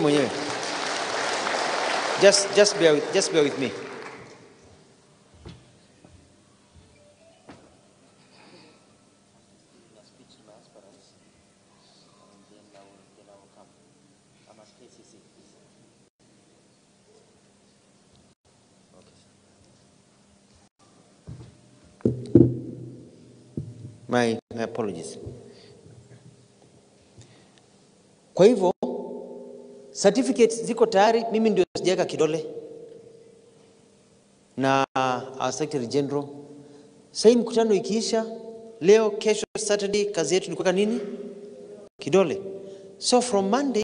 Mwenyewe. Just, just, bear with, just bear with me. My, my apologies. Kwa hivyo certificates ziko tayari, mimi ndio sijaweka kidole na our Secretary General. Sasa mkutano ikiisha leo, kesho, Saturday, kazi yetu ni kuweka nini? Kidole. So from Monday